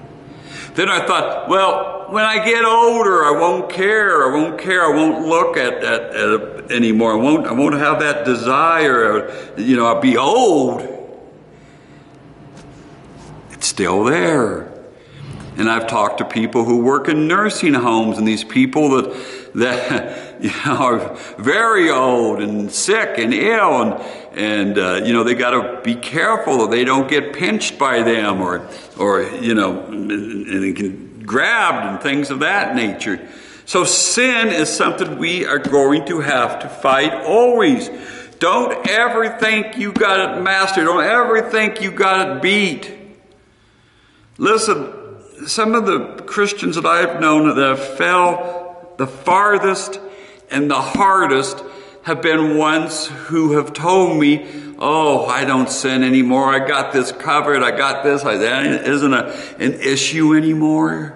Then I thought, well, when I get older, I won't care. I won't care. I won't look at, at, at anymore. I won't. I won't have that desire. You know, I'll be old. It's still there. And I've talked to people who work in nursing homes, and these people that that you know, are very old and sick and ill, and and uh, you know they got to be careful that they don't get pinched by them, or or you know, and, can grabbed and things of that nature. So sin is something we are going to have to fight always. Don't ever think you got it mastered. Don't ever think you got it beat. Listen, some of the Christians that I've known that have fell the farthest and the hardest have been ones who have told me, Oh, I don't sin anymore. I got this covered. I got this. That isn't a, an issue anymore.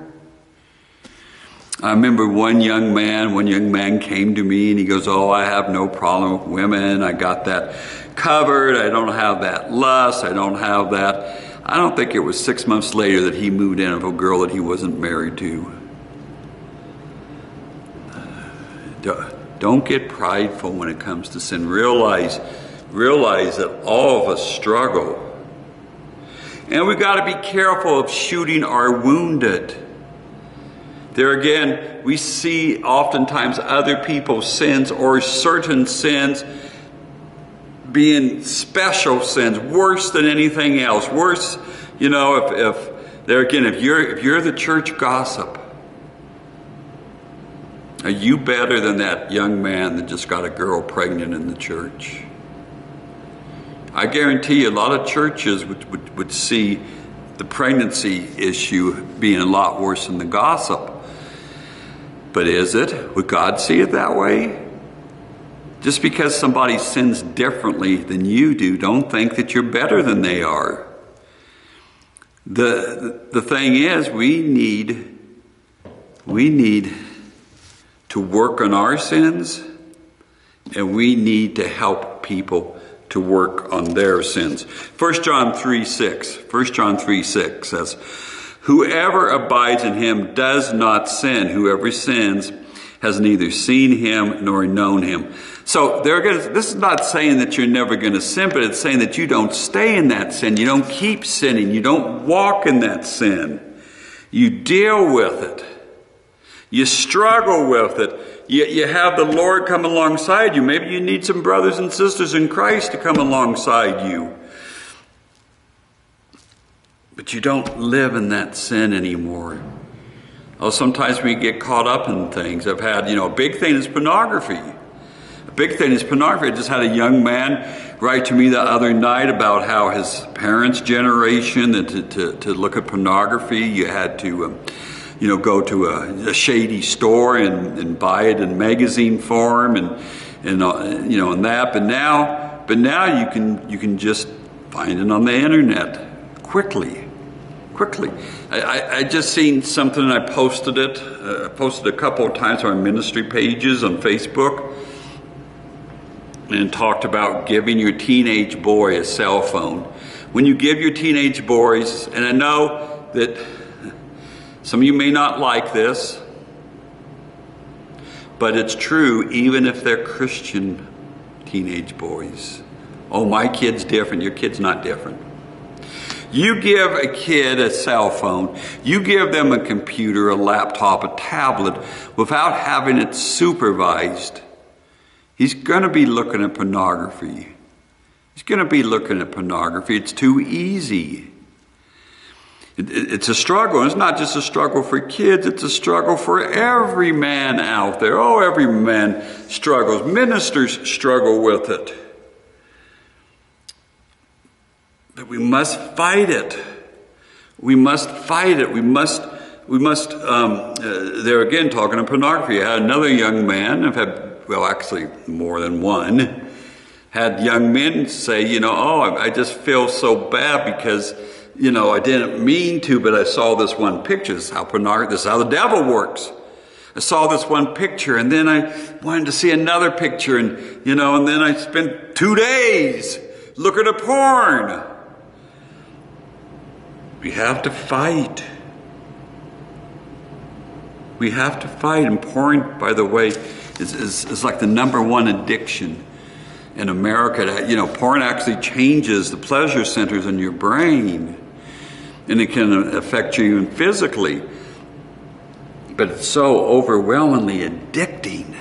I remember one young man, one young man came to me and he goes, Oh, I have no problem with women. I got that covered. I don't have that lust. I don't have that. I don't think it was six months later that he moved in with a girl that he wasn't married to. Don't get prideful when it comes to sin. Realize, realize that all of us struggle. And we've got to be careful of shooting our wounded. There again, we see oftentimes other people's sins or certain sins being special sins, worse than anything else. Worse, you know, if, if there again, if you're if you're the church gossip, are you better than that young man that just got a girl pregnant in the church? I guarantee you a lot of churches would, would, would see the pregnancy issue being a lot worse than the gossip. But is it? Would God see it that way? Just because somebody sins differently than you do, don't think that you're better than they are. The, the thing is, we need, we need to work on our sins, and we need to help people to work on their sins. 1 John 3 6. 1 John 3 6 says, Whoever abides in him does not sin. Whoever sins has neither seen him nor known him. So gonna, this is not saying that you're never going to sin, but it's saying that you don't stay in that sin. You don't keep sinning. You don't walk in that sin. You deal with it. You struggle with it. You, you have the Lord come alongside you. Maybe you need some brothers and sisters in Christ to come alongside you. But you don't live in that sin anymore. Oh, sometimes we get caught up in things. I've had, you know, a big thing is pornography. A big thing is pornography. I just had a young man write to me the other night about how his parents' generation, to, to, to look at pornography, you had to, um, you know, go to a, a shady store and, and, buy it in magazine form and, and uh, you know, and that. But now, but now you can, you can just find it on the internet quickly quickly. I, I, just seen something and I posted it. Uh, I posted a couple of times on ministry pages on Facebook and talked about giving your teenage boy a cell phone. When you give your teenage boys, and I know that some of you may not like this, but it's true even if they're Christian teenage boys. Oh, my kid's different, your kid's not different. You give a kid a cell phone, you give them a computer, a laptop, a tablet without having it supervised. He's going to be looking at pornography. He's going to be looking at pornography. It's too easy. It's a struggle. It's not just a struggle for kids, it's a struggle for every man out there. Oh, every man struggles. Ministers struggle with it. But we must fight it. We must fight it. We must, we must, um, uh, there again, talking of pornography. I had another young man, I've had, well, actually more than one, had young men say, you know, oh, I, I just feel so bad because, you know, I didn't mean to, but I saw this one picture. This is how pornography, this is how the devil works. I saw this one picture and then I wanted to see another picture and, you know, and then I spent two days looking at porn. We have to fight. We have to fight. And porn, by the way, is, is, is like the number one addiction in America. You know, porn actually changes the pleasure centers in your brain, and it can affect you even physically. But it's so overwhelmingly addicting.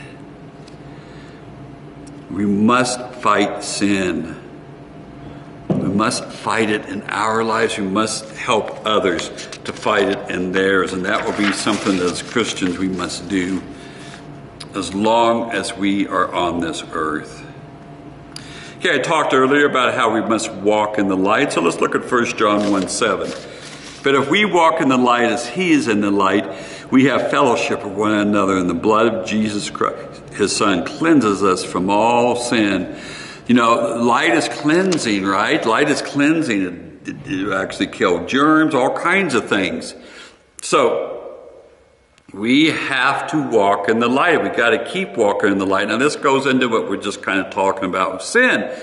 We must fight sin. We must fight it in our lives. We must help others to fight it in theirs. And that will be something that as Christians we must do as long as we are on this earth. Okay, I talked earlier about how we must walk in the light. So let's look at 1 John 1 7. But if we walk in the light as he is in the light, we have fellowship with one another, and the blood of Jesus Christ, his son, cleanses us from all sin. You know, light is cleansing, right? Light is cleansing. It, it, it actually kills germs, all kinds of things. So, we have to walk in the light. We got to keep walking in the light. Now, this goes into what we're just kind of talking about with sin.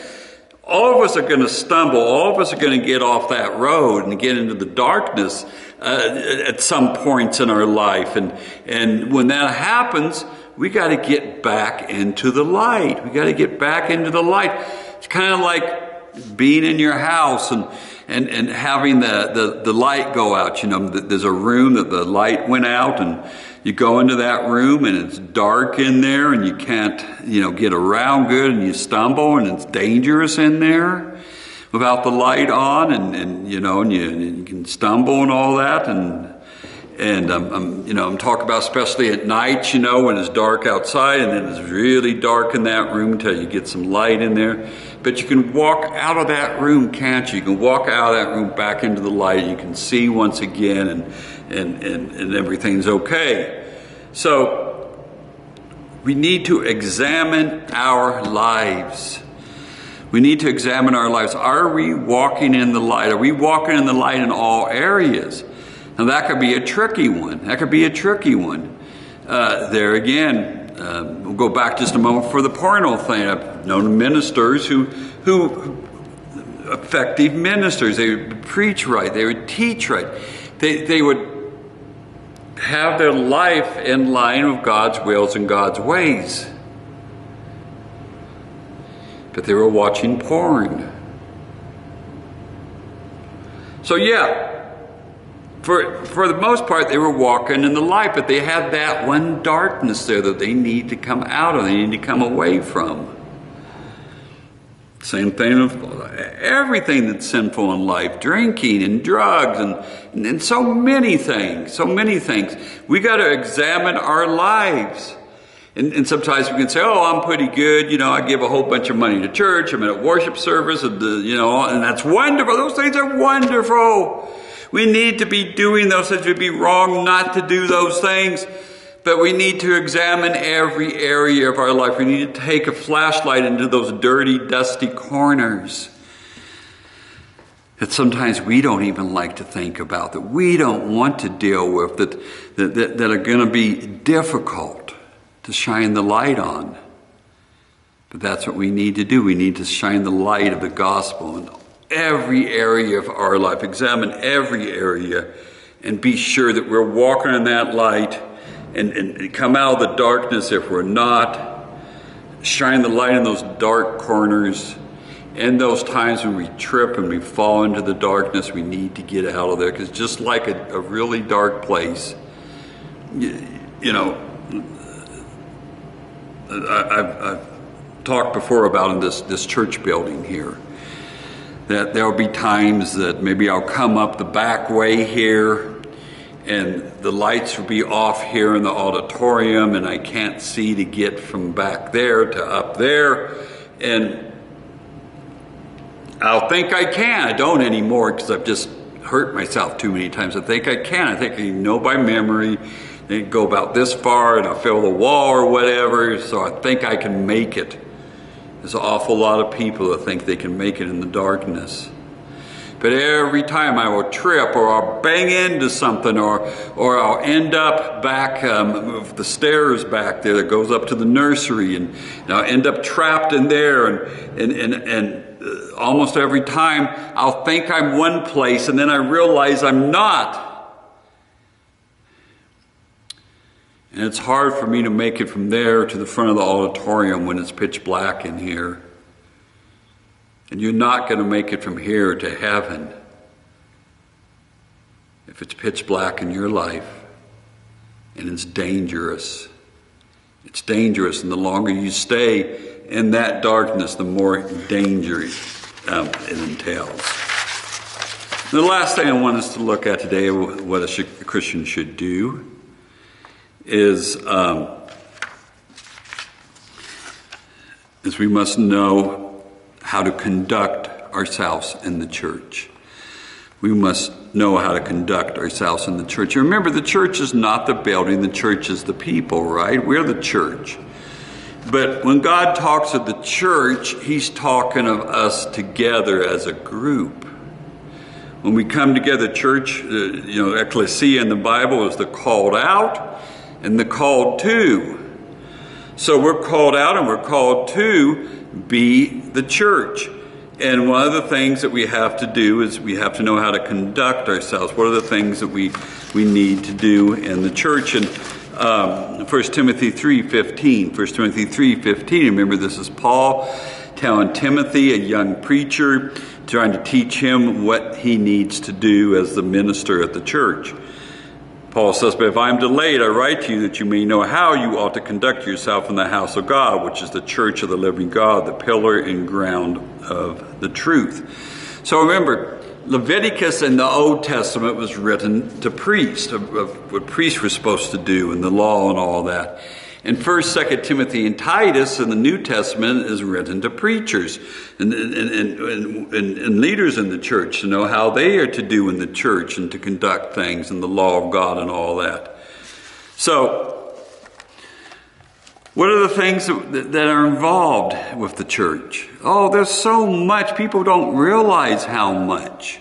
All of us are going to stumble. All of us are going to get off that road and get into the darkness uh, at some points in our life. And, and when that happens, we got to get back into the light. We got to get back into the light. It's kind of like being in your house and, and, and having the, the, the light go out. You know, there's a room that the light went out and you go into that room and it's dark in there and you can't, you know, get around good and you stumble and it's dangerous in there without the light on and, and you know, and you, and you can stumble and all that and and um, I'm, you know, I'm talking about especially at night, you know, when it's dark outside and then it's really dark in that room until you get some light in there. But you can walk out of that room, can't you? You can walk out of that room back into the light. You can see once again and, and, and, and everything's okay. So we need to examine our lives. We need to examine our lives. Are we walking in the light? Are we walking in the light in all areas? Now, that could be a tricky one. That could be a tricky one. Uh, there again, uh, we'll go back just a moment for the porno thing. I've known ministers who, who, effective ministers, they would preach right, they would teach right, they, they would have their life in line with God's wills and God's ways. But they were watching porn. So, yeah, for, for the most part, they were walking in the light, but they had that one darkness there that they need to come out of, they need to come away from. Same thing of everything that's sinful in life, drinking and drugs and, and so many things, so many things. We got to examine our lives. And, and, sometimes we can say, "Oh, I'm pretty good. You know, I give a whole bunch of money to church. I'm in a worship service, and the, you know, and that's wonderful. Those things are wonderful. We need to be doing those things. It would be wrong not to do those things." But we need to examine every area of our life. We need to take a flashlight into those dirty, dusty corners that sometimes we don't even like to think about, that we don't want to deal with, that, that, that, that are going to be difficult to shine the light on. But that's what we need to do. We need to shine the light of the gospel in every area of our life, examine every area, and be sure that we're walking in that light and, and come out of the darkness if we're not. Shine the light in those dark corners. In those times when we trip and we fall into the darkness, we need to get out of there because just like a, a, really dark place, you, you know, I, have I've talked before about in this, this church building here that there'll be times that maybe I'll come up the back way here and the lights will be off here in the auditorium and I can't see to get from back there to up there and I'll think I can. I don't anymore because I've just hurt myself too many times. I think I can. I think I know by memory. They go about this far and I feel the wall or whatever, so I think I can make it. There's an awful lot of people that think they can make it in the darkness. But every time I will trip or I'll bang into something or, or I'll end up back um, the stairs back there that goes up to the nursery and, and I'll end up trapped in there and, and, and, and uh, almost every time I'll think I'm one place and then I realize I'm not. And it's hard for me to make it from there to the front of the auditorium when it's pitch black in here. And you're not going to make it from here to heaven if it's pitch black in your life and it's dangerous. It's dangerous, and the longer you stay in that darkness, the more danger um, it entails. The last thing I want us to look at today, what a Christian should do, is um, is we must know how to conduct ourselves in the church. We must know how to conduct ourselves in the church. Remember, the church is not the building, the church is the people, right? We're the church. But when God talks of the church, He's talking of us together as a group. When we come together, church, uh, you know, ecclesia in the Bible is the called out and the called to. So we're called out and we're called to be the church. And one of the things that we have to do is we have to know how to conduct ourselves. What are the things that we, we need to do in the church? And um, 1 Timothy 3.15, 1 Timothy 3.15, remember this is Paul telling Timothy, a young preacher, trying to teach him what he needs to do as the minister at the church. Paul says, But if I am delayed, I write to you that you may know how you ought to conduct yourself in the house of God, which is the church of the living God, the pillar and ground of the truth. So remember, Leviticus in the Old Testament was written to priests, of, what priests were supposed to do, and the law and all that. And First, Second Timothy, and Titus in the New Testament is written to preachers and, and, and, and, leaders in the church to know how they are to do in the church and to conduct things and the law of God and all that. So, what are the things that, that are involved with the church? Oh, there's so much. People don't realize how much.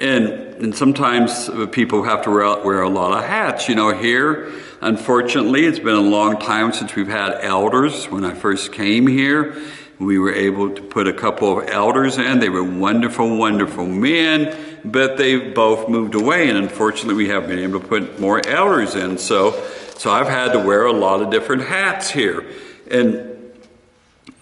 And, and sometimes people have to wear, wear a lot of hats. You know, here, Unfortunately, it's been a long time since we've had elders. When I first came here, we were able to put a couple of elders in. They were wonderful, wonderful men, but they've both moved away, and unfortunately, we haven't been able to put more elders in. So, so I've had to wear a lot of different hats here, and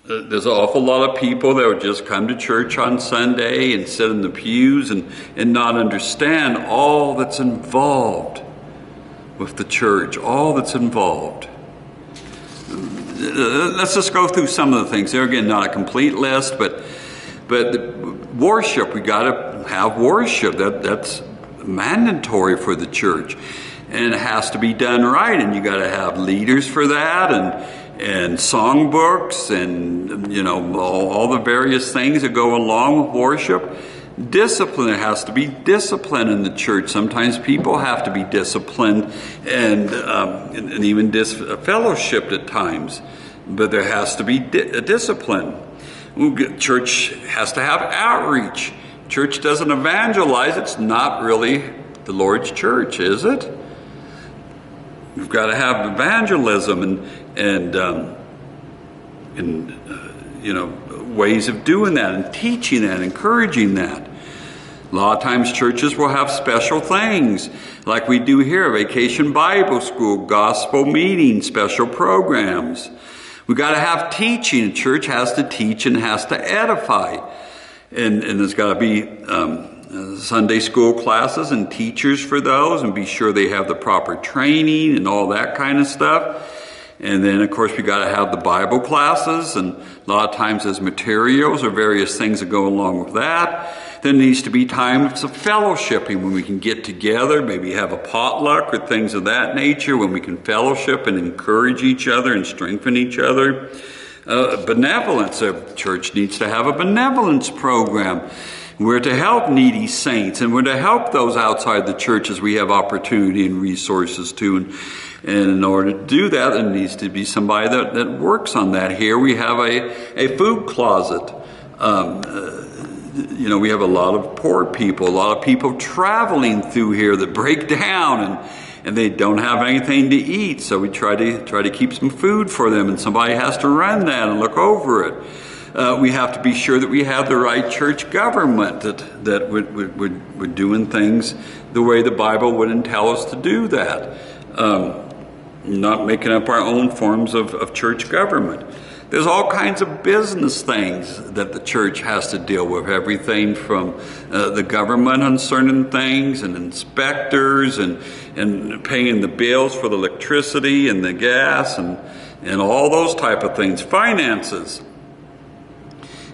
uh, there's an awful lot of people that would just come to church on Sunday and sit in the pews and, and not understand all that's involved with the church, all that's involved. Uh, let's just go through some of the things. There again, not a complete list, but but worship, we got to have worship. That that's mandatory for the church, and it has to be done right. And you got to have leaders for that, and and songbooks, and you know all, all the various things that go along with worship. Discipline. There has to be discipline in the church. Sometimes people have to be disciplined and, um, and, and, even dis- fellowshipped at times. But there has to be di- a discipline. Church has to have outreach. Church doesn't evangelize. It's not really the Lord's church, is it? We've got to have evangelism and and um, and uh, you know ways of doing that and teaching that, encouraging that. A lot of times churches will have special things like we do here, vacation Bible school, gospel meeting, special programs. We got to have teaching. a Church has to teach and has to edify. And, and there's got to be um, Sunday school classes and teachers for those and be sure they have the proper training and all that kind of stuff. And then, of course, we got to have the Bible classes, and a lot of times there's materials or various things that go along with that. There needs to be times of fellowshipping when we can get together, maybe have a potluck or things of that nature, when we can fellowship and encourage each other and strengthen each other. Uh, benevolence, a church needs to have a benevolence program. We're to help needy saints and we're to help those outside the church as we have opportunity and resources to. And, and in order to do that, there needs to be somebody that, that works on that. Here we have a, a food closet. Um, uh, you know, we have a lot of poor people, a lot of people traveling through here that break down and, and they don't have anything to eat. So we try to try to keep some food for them, and somebody has to run that and look over it. Uh, we have to be sure that we have the right church government that that would would, would, would doing things the way the Bible wouldn't tell us to do that. Um, not making up our own forms of, of church government. There's all kinds of business things that the church has to deal with. Everything from uh, the government on certain things, and inspectors, and and paying the bills for the electricity and the gas, and and all those type of things. Finances.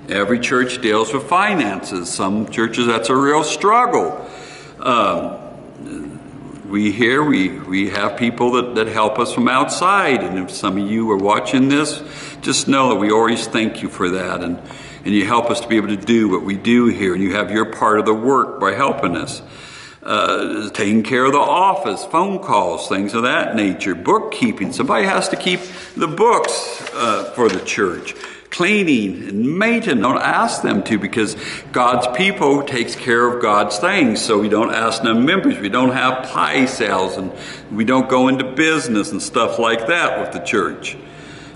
Every church deals with finances. Some churches that's a real struggle. Um, we here we we have people that, that help us from outside. And if some of you are watching this just know that we always thank you for that. And and you help us to be able to do what we do here. And you have your part of the work by helping us uh, taking care of the office phone calls things of that nature bookkeeping. Somebody has to keep the books uh, for the church cleaning and maintenance. Don't ask them to because God's people takes care of God's things. So we don't ask them members. We don't have pie sales and we don't go into business and stuff like that with the church.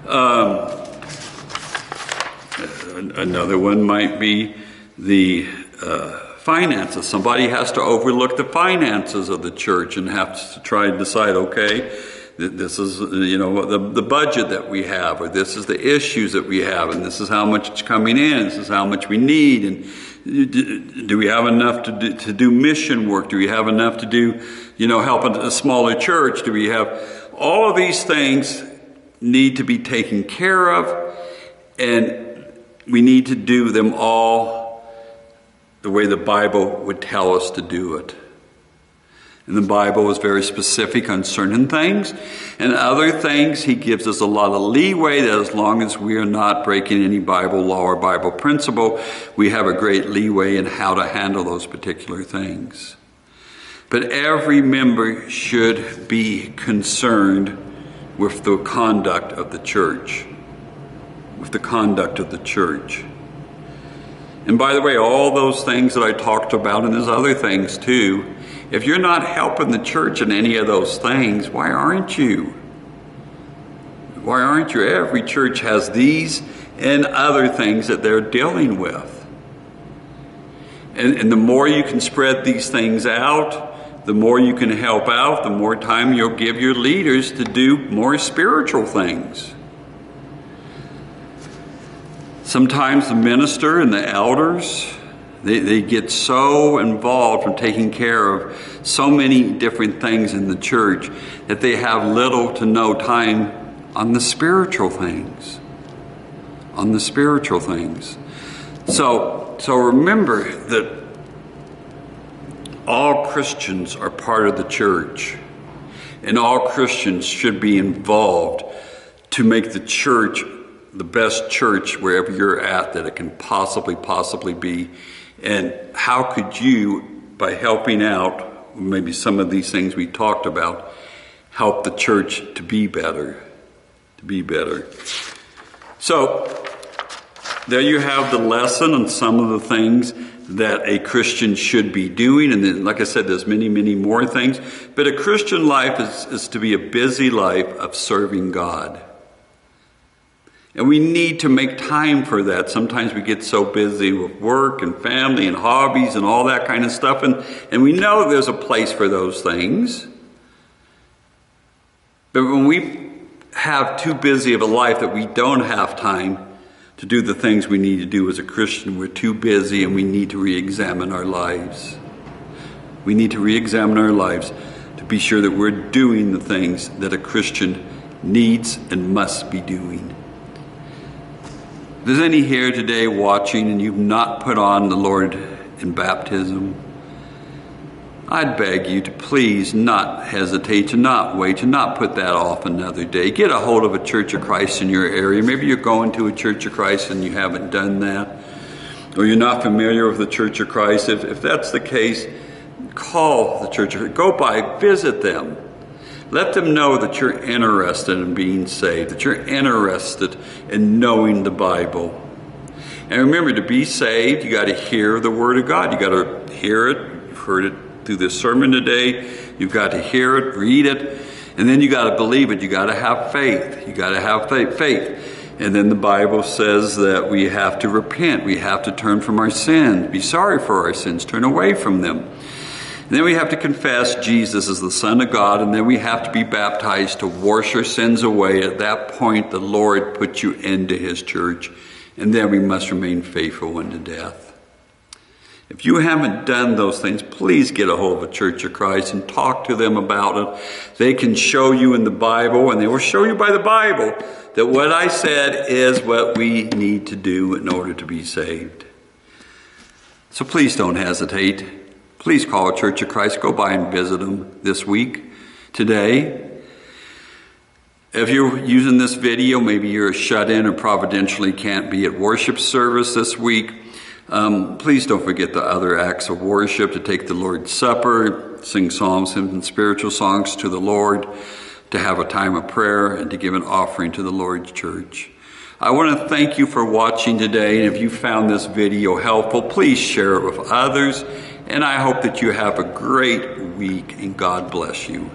Um, another one might be the uh, finances. Somebody has to overlook the finances of the church and have to try and decide, okay, this is you know the, the budget that we have or this is the issues that we have and this is how much it's coming in this is how much we need and do we have enough to do, to do mission work? Do we have enough to do you know help a smaller church? Do we have all of these things need to be taken care of and we need to do them all the way the bible would tell us to do it and the Bible is very specific on certain things. And other things, He gives us a lot of leeway that as long as we are not breaking any Bible law or Bible principle, we have a great leeway in how to handle those particular things. But every member should be concerned with the conduct of the church. With the conduct of the church. And by the way, all those things that I talked about, and there's other things too, if you're not helping the church in any of those things, why aren't you? Why aren't you? Every church has these and other things that they're dealing with. And, and the more you can spread these things out, the more you can help out, the more time you'll give your leaders to do more spiritual things. Sometimes the minister and the elders, they, they get so involved from taking care of so many different things in the church that they have little to no time on the spiritual things. On the spiritual things. So, so remember that all Christians are part of the church, and all Christians should be involved to make the church the best church wherever you're at that it can possibly, possibly be. And how could you, by helping out, maybe some of these things we talked about, help the church to be better? To be better. So, there you have the lesson and some of the things that a Christian should be doing. And then, like I said, there's many, many more things. But a Christian life is, is to be a busy life of serving God. And we need to make time for that. Sometimes we get so busy with work and family and hobbies and all that kind of stuff. And, and we know there's a place for those things. But when we have too busy of a life that we don't have time to do the things we need to do as a Christian, we're too busy and we need to re examine our lives. We need to re examine our lives to be sure that we're doing the things that a Christian needs and must be doing. There's any here today watching and you've not put on the Lord in baptism, I'd beg you to please not hesitate, to not wait, to not put that off another day. Get a hold of a Church of Christ in your area. Maybe you're going to a Church of Christ and you haven't done that, or you're not familiar with the Church of Christ. If, if that's the case, call the Church of Christ. Go by, visit them. Let them know that you're interested in being saved, that you're interested in knowing the Bible. And remember, to be saved, you got to hear the Word of God. You got to hear it. You've heard it through this sermon today. You've got to hear it, read it, and then you got to believe it. You got to have faith. You got to have faith. Faith. And then the Bible says that we have to repent. We have to turn from our sins, be sorry for our sins, turn away from them. And then we have to confess Jesus is the Son of God, and then we have to be baptized to wash our sins away. At that point, the Lord puts you into His church, and then we must remain faithful unto death. If you haven't done those things, please get a hold of a Church of Christ and talk to them about it. They can show you in the Bible, and they will show you by the Bible that what I said is what we need to do in order to be saved. So please don't hesitate please call a Church of Christ. Go by and visit them this week, today. If you're using this video, maybe you're shut in or providentially can't be at worship service this week. Um, please don't forget the other acts of worship to take the Lord's Supper, sing psalms, hymns, and spiritual songs to the Lord, to have a time of prayer, and to give an offering to the Lord's church. I want to thank you for watching today. And if you found this video helpful, please share it with others and I hope that you have a great week and God bless you.